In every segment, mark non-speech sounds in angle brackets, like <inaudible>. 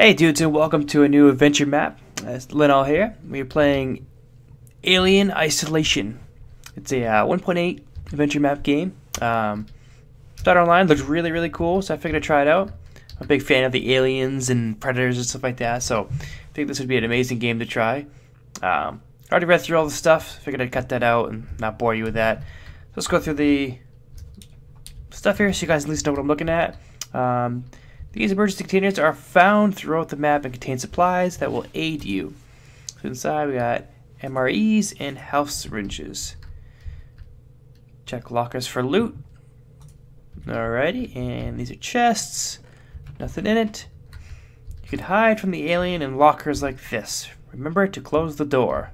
Hey dudes and welcome to a new adventure map. It's Linall here. We're playing Alien Isolation. It's a uh, 1.8 adventure map game. Um, online, looked really really cool, so I figured I'd try it out. I'm a big fan of the aliens and predators and stuff like that, so I think this would be an amazing game to try. Um, already read through all the stuff, figured I'd cut that out and not bore you with that. let's go through the stuff here so you guys at least know what I'm looking at. Um, these emergency containers are found throughout the map and contain supplies that will aid you. So inside we got MREs and health syringes. Check lockers for loot. Alrighty, and these are chests. Nothing in it. You can hide from the alien in lockers like this. Remember to close the door.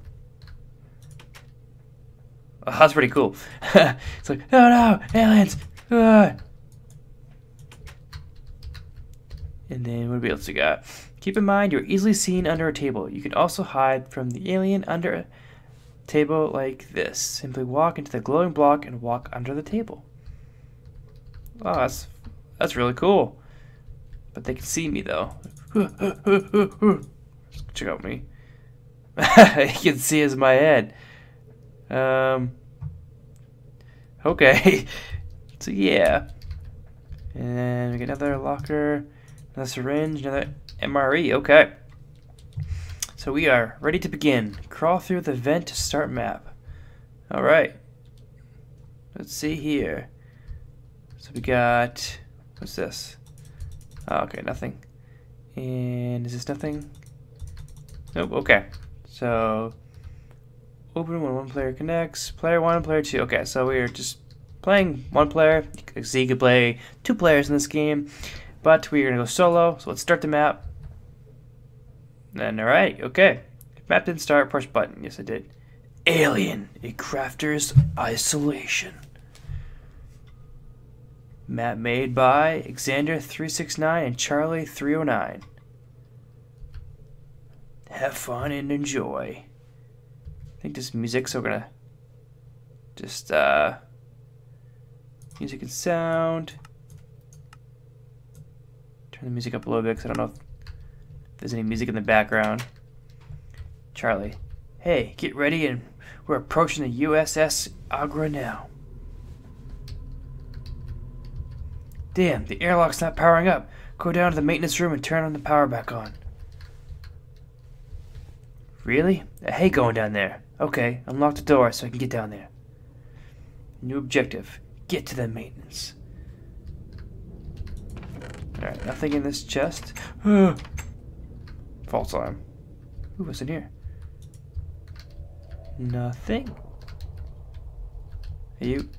Oh, that's pretty cool. <laughs> it's like, no, no, aliens. Ah. And then what else we got? Keep in mind you're easily seen under a table. You can also hide from the alien under a table like this. Simply walk into the glowing block and walk under the table. Oh, that's that's really cool. But they can see me though. <laughs> Check out me. <laughs> you can see as my head. Um. Okay. <laughs> so yeah. And we get another locker. Another syringe, another MRE. Okay. So we are ready to begin. Crawl through the vent to start map. Alright. Let's see here. So we got... What's this? Oh, okay, nothing. And is this nothing? Nope, okay. So... Open when one player connects. Player one, player two. Okay, so we are just playing one player. You could play two players in this game. But we're going to go solo, so let's start the map. And alright, okay. map didn't start, push button. Yes, I did. Alien, a crafter's isolation. Map made by Xander369 and Charlie309. Have fun and enjoy. I think this music, so we're gonna just, uh, music and sound. The music up a little bit because I don't know if there's any music in the background. Charlie, hey, get ready and we're approaching the USS Agra now. Damn, the airlock's not powering up. Go down to the maintenance room and turn on the power back on. Really? I hate going down there. Okay, unlock the door so I can get down there. New objective. Get to the maintenance. Alright, nothing in this chest. <gasps> False alarm. Who was in here? Nothing. Are you...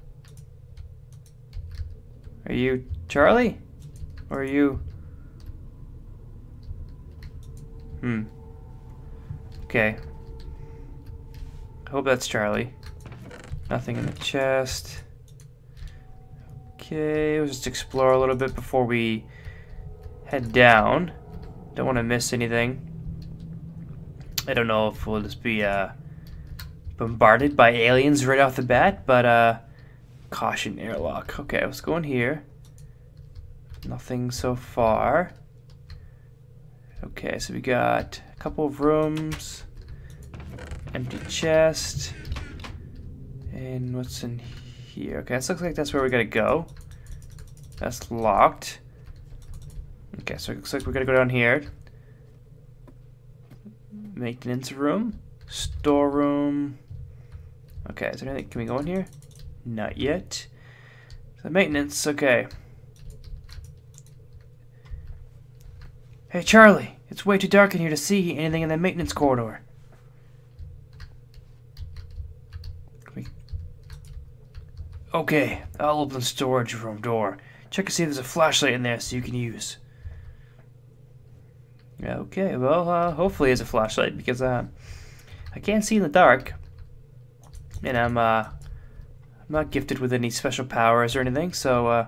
Are you Charlie? Or are you... Hmm. Okay. I hope that's Charlie. Nothing in the chest. Okay, let's just explore a little bit before we head down. Don't want to miss anything. I don't know if we'll just be uh, bombarded by aliens right off the bat, but uh, caution airlock. Okay, let's go in here. Nothing so far. Okay, so we got a couple of rooms, empty chest, and what's in here? Okay, this looks like that's where we gotta go. That's locked. Okay, so it looks like we're gonna go down here. Maintenance room. Storeroom. Okay, is there anything? Can we go in here? Not yet. So maintenance, okay. Hey Charlie, it's way too dark in here to see anything in the maintenance corridor. Okay, I'll open the storage room door. Check to see if there's a flashlight in there so you can use. Okay, well, uh, hopefully it's a flashlight because uh, I can't see in the dark, and I'm uh, not gifted with any special powers or anything. So, uh,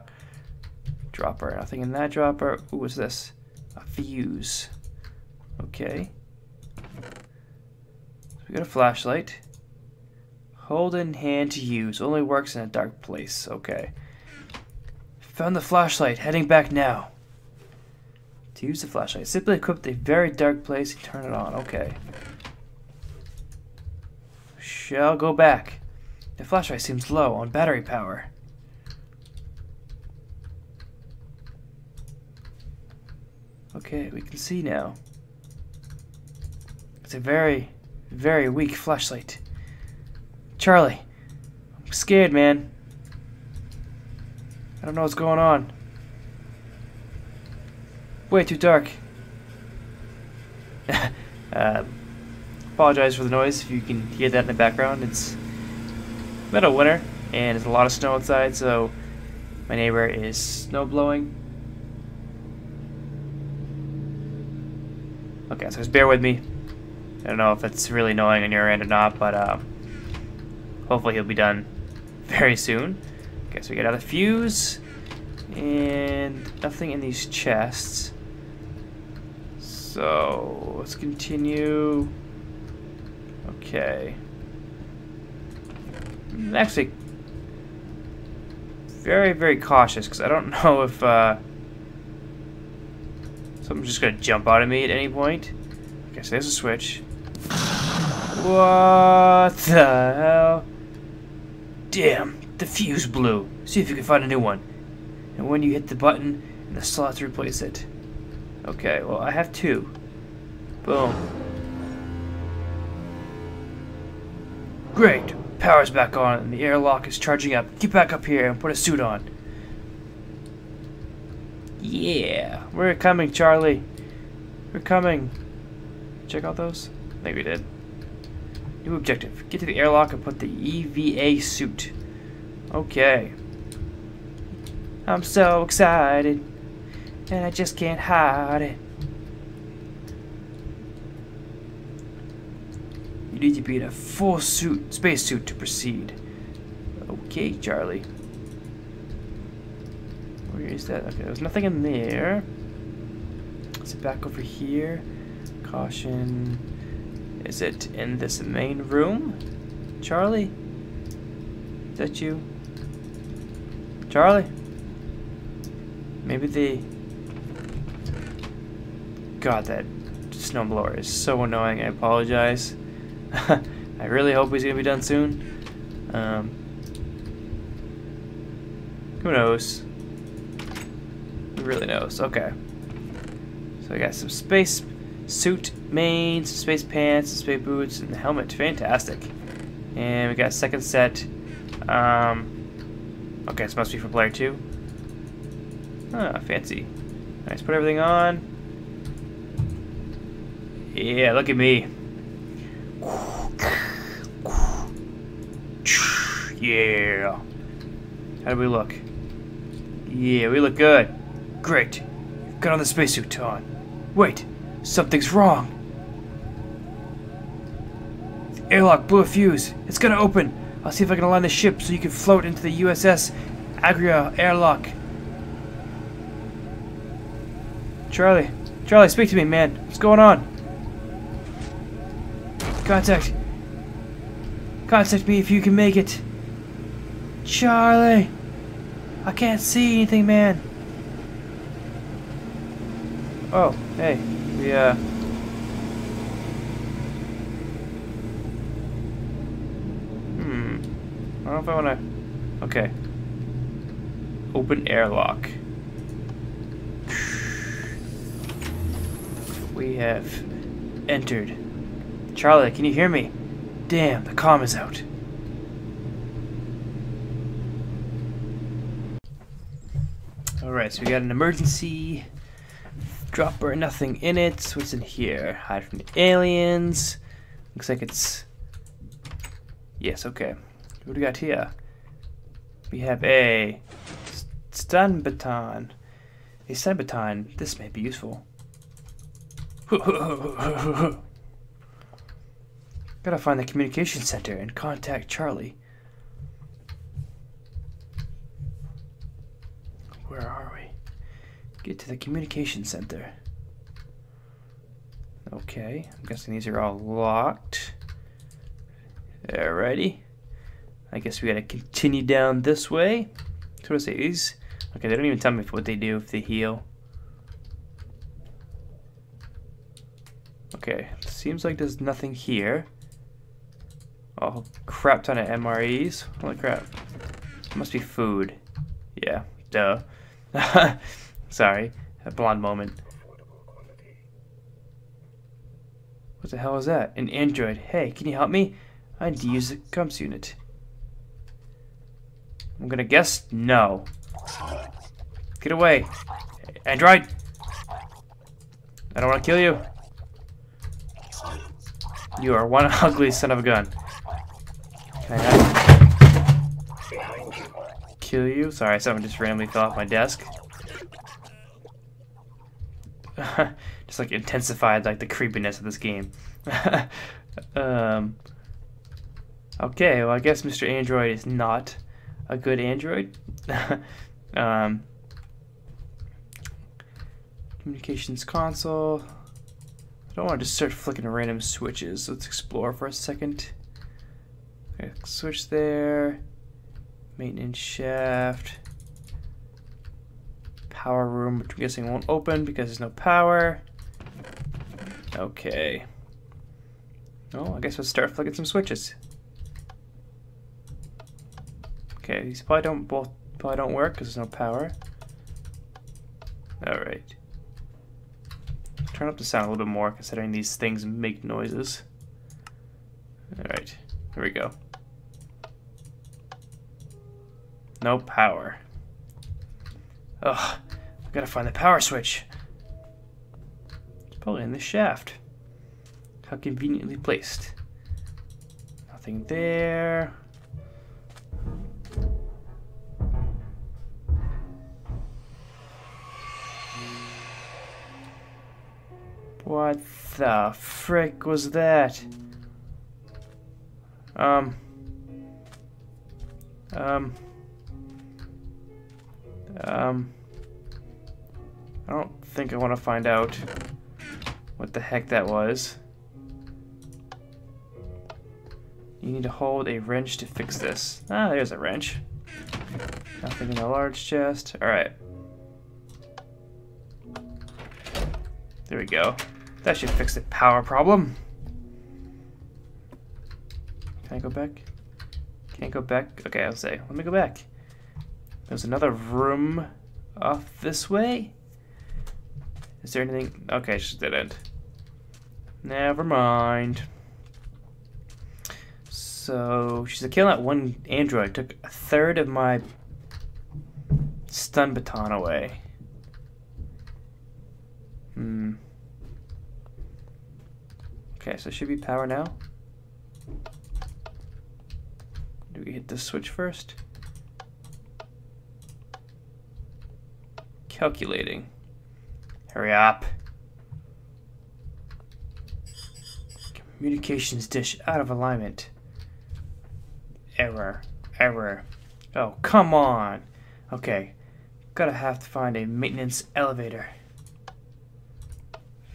dropper, nothing in that dropper. Who was this? A fuse. Okay. So we got a flashlight. Hold in hand to use. Only works in a dark place. Okay. Found the flashlight. Heading back now. To use the flashlight, simply equip a very dark place and turn it on. Okay. Shall go back. The flashlight seems low on battery power. Okay, we can see now. It's a very, very weak flashlight. Charlie, I'm scared, man. I don't know what's going on. Way too dark. <laughs> uh, apologize for the noise if you can hear that in the background. It's middle winter and there's a lot of snow outside, so my neighbor is snow blowing. Okay, so just bear with me. I don't know if it's really annoying on your end or not, but um, hopefully he'll be done very soon. Okay, so we get got another fuse and nothing in these chests. So let's continue. Okay. I'm actually very, very cautious because I don't <laughs> know if uh, something's just going to jump out at me at any point. Okay, so there's a switch. What the hell? Damn, the fuse blew. See if you can find a new one. And when you hit the button in the slot replace it. Okay, well, I have two. Boom. Great. Power's back on and the airlock is charging up. Get back up here and put a suit on. Yeah. We're coming, Charlie. We're coming. Check out those? I think we did. New objective. Get to the airlock and put the EVA suit. Okay. I'm so excited. And I just can't hide it. You need to be in a full suit, spacesuit to proceed. Okay, Charlie. Where is that? Okay, there's nothing in there. Is it back over here? Caution. Is it in this main room? Charlie? Is that you? Charlie? Maybe the... God, that snowblower is so annoying. I apologize. <laughs> I really hope he's going to be done soon. Um, who knows? Who really knows? Okay. So I got some space suit mains, space pants, space boots, and the helmet. Fantastic. And we got a second set. Um, okay, this must be for player two. Ah, fancy. Nice, put everything on. Yeah, look at me. Yeah. How do we look? Yeah, we look good. Great. Got on the spacesuit, on. Wait, something's wrong. The airlock blew a fuse. It's gonna open. I'll see if I can align the ship so you can float into the USS Agria airlock. Charlie. Charlie, speak to me, man. What's going on? Contact. Contact me if you can make it. Charlie! I can't see anything, man. Oh, hey. We, uh... Hmm. I don't know if I want to... Okay. Open airlock. We have entered. Charlie, can you hear me? Damn, the comm is out. Alright, so we got an emergency dropper, nothing in it. What's in here? Hide from the aliens. Looks like it's... Yes, okay. What do we got here? We have a stun baton. A stun baton. This may be useful. <laughs> Gotta find the communication center and contact Charlie. Where are we? Get to the communication center. Okay, I'm guessing these are all locked. Alrighty. I guess we gotta continue down this way. So what say? These? Okay, they don't even tell me what they do if they heal. Okay, seems like there's nothing here. Oh, crap ton of MREs. Holy crap. Must be food. Yeah, duh. <laughs> Sorry, a blonde moment. What the hell is that? An android. Hey, can you help me? I need to use the comms unit. I'm gonna guess no. Get away. Android! I don't want to kill you. You are one <laughs> ugly son of a gun. Can I kill you? Sorry, something just randomly fell off my desk. <laughs> just like intensified like the creepiness of this game. <laughs> um, okay, well I guess Mr. Android is not a good android. <laughs> um, communications console. I don't want to just start flicking random switches. Let's explore for a second. Switch there. Maintenance shaft. Power room, which I'm guessing won't open because there's no power. Okay. Oh, I guess let's start flicking some switches. Okay, these probably don't both probably don't work because there's no power. All right. Turn up the sound a little bit more, considering these things make noises. All right, here we go. No power. Ugh, I gotta find the power switch. It's probably in the shaft. How conveniently placed. Nothing there. What the frick was that? Um. Um. Um. I don't think I want to find out what the heck that was. You need to hold a wrench to fix this. Ah, there's a wrench. Nothing in the large chest. Alright. There we go. That should fix the power problem. Can I go back? Can't go back? Okay, I'll say. Let me go back. There's another room off this way? Is there anything? Okay, dead end. Never mind. So, she's a killing that one android. Took a third of my stun baton away. Hmm. Okay, so should be power now. Do we hit the switch first? Calculating. Hurry up. Communications dish out of alignment. Error. Error. Oh, come on. Okay. Gotta have to find a maintenance elevator.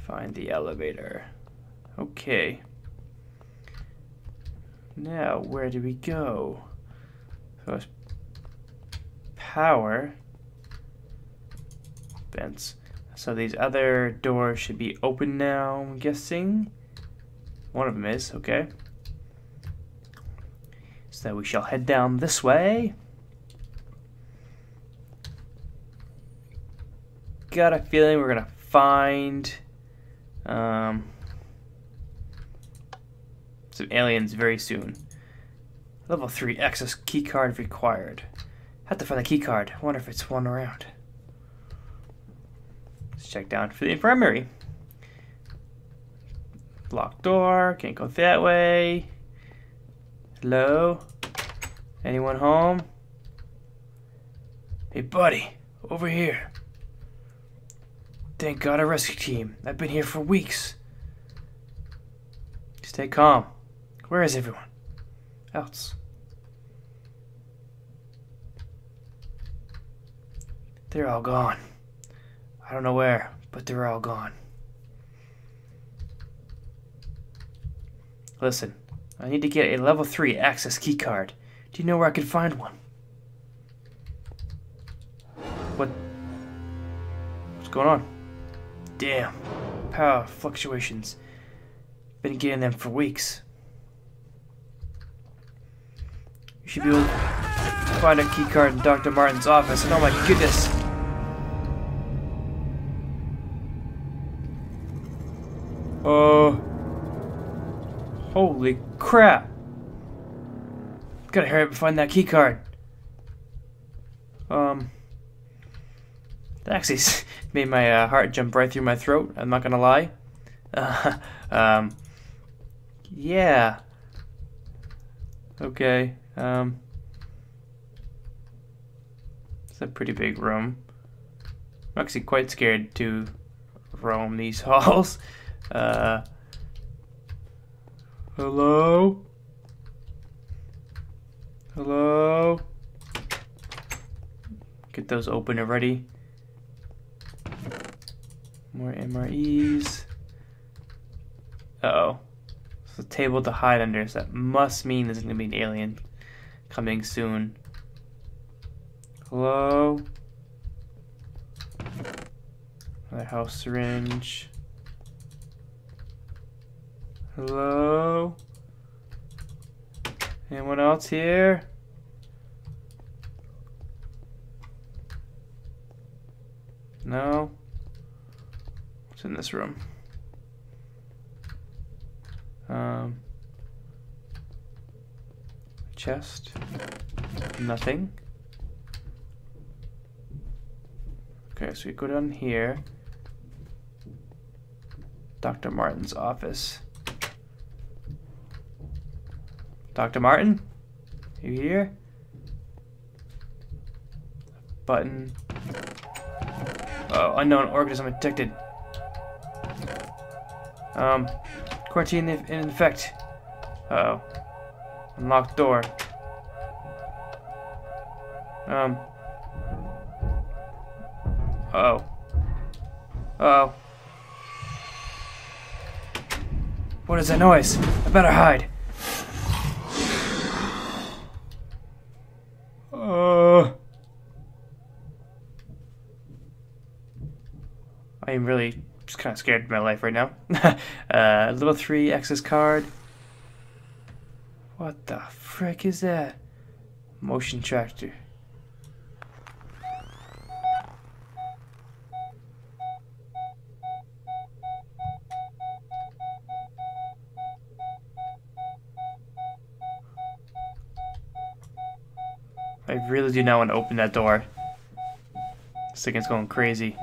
Find the elevator. Okay. Now, where do we go? First, power. So these other doors should be open now, I'm guessing. One of them is, okay. So we shall head down this way. Got a feeling we're gonna find um, some aliens very soon. Level 3 access keycard required. Have to find the keycard. Wonder if it's one around. Let's check down for the infirmary. Locked door. Can't go that way. Hello? Anyone home? Hey, buddy. Over here. Thank God a rescue team. I've been here for weeks. Stay calm. Where is everyone else? They're all gone. I don't know where, but they're all gone. Listen, I need to get a level 3 access keycard. Do you know where I can find one? What? What's going on? Damn. Power fluctuations. Been getting them for weeks. You should be able to find a keycard in Dr. Martin's office, and oh my goodness! Oh. Holy crap! Gotta hurry up and find that key card. Um. That actually <laughs> made my uh, heart jump right through my throat, I'm not gonna lie. Uh, <laughs> um. Yeah. Okay. Um. It's a pretty big room. I'm actually quite scared to roam these <laughs> halls. Uh, hello? Hello? Get those open already. More MREs. Uh oh. It's a table to hide under, so that must mean there's gonna be an alien coming soon. Hello? Another house syringe. Hello? Anyone else here? No? What's in this room? Um, chest. Nothing. Okay, so we go down here. Dr. Martin's office. Dr. Martin? You here? Button. Oh, unknown organism detected. Um, quarantine in effect. Uh oh. Unlocked door. Um. Uh oh. Uh oh. What is that noise? I better hide. I'm really just kind of scared of my life right now. <laughs> uh, level 3 access card. What the frick is that? Motion tracker. I really do not want to open that door. This thing is going crazy.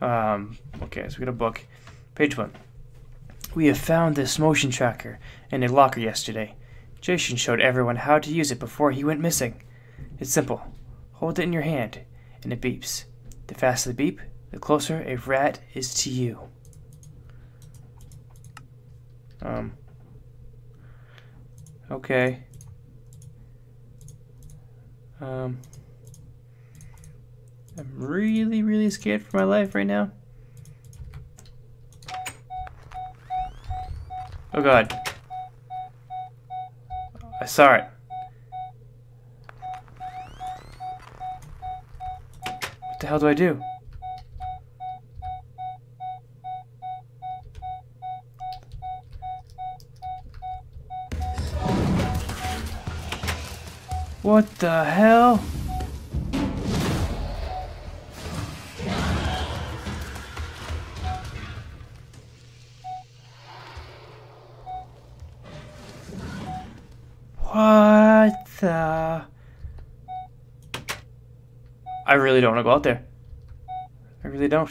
Um, okay, so we got a book. Page one. We have found this motion tracker in a locker yesterday. Jason showed everyone how to use it before he went missing. It's simple. Hold it in your hand, and it beeps. The faster the beep, the closer a rat is to you. Um. Okay. Um. I'm really, really scared for my life right now. Oh god. I saw it. What the hell do I do? What the hell? What the? I really don't want to go out there. I really don't.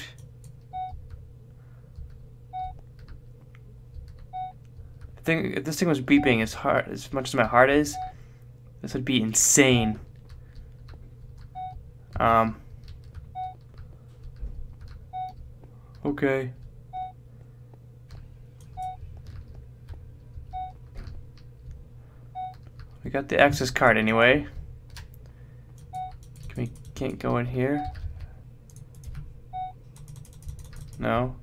If this thing was beeping as hard as much as my heart is, this would be insane. Um. Okay. We got the access card anyway. Can we can't go in here? No.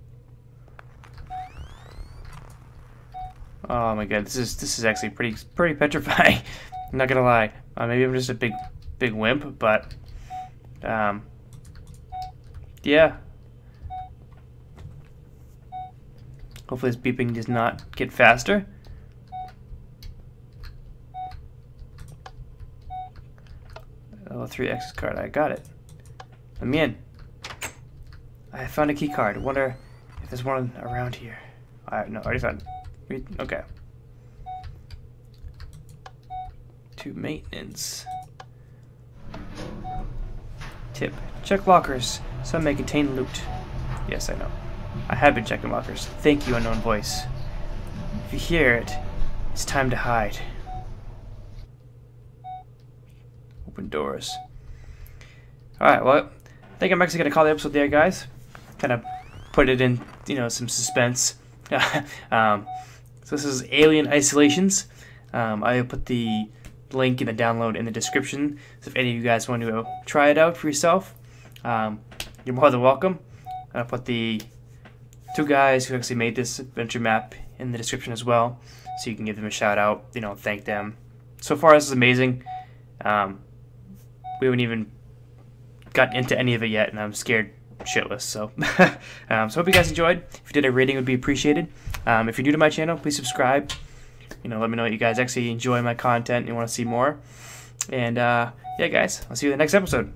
Oh my god, this is this is actually pretty pretty petrifying. <laughs> I'm not gonna lie. Uh, maybe I'm just a big big wimp, but um, yeah. Hopefully this beeping does not get faster. Oh, three access card. I got it. Let me in. I found a key card. Wonder if there's one around here. I no, already found it. Okay. To maintenance. Tip. Check lockers. Some may contain loot. Yes, I know. I have been checking lockers. Thank you, unknown voice. If you hear it, it's time to hide. Open doors. Alright, well, I think I'm actually going to call the episode there, guys. Kind of put it in, you know, some suspense. <laughs> um, so this is Alien Isolations. Um, I put the link in the download in the description. So if any of you guys want to try it out for yourself, um, you're more than welcome. I'll put the two guys who actually made this adventure map in the description as well, so you can give them a shout out, you know, thank them. So far, this is amazing. Um, we haven't even gotten into any of it yet, and I'm scared shitless. So, <laughs> um, so hope you guys enjoyed. If you did, a rating would be appreciated. Um, if you're new to my channel, please subscribe. You know, let me know if you guys actually enjoy my content and you want to see more. And uh, yeah, guys, I'll see you in the next episode.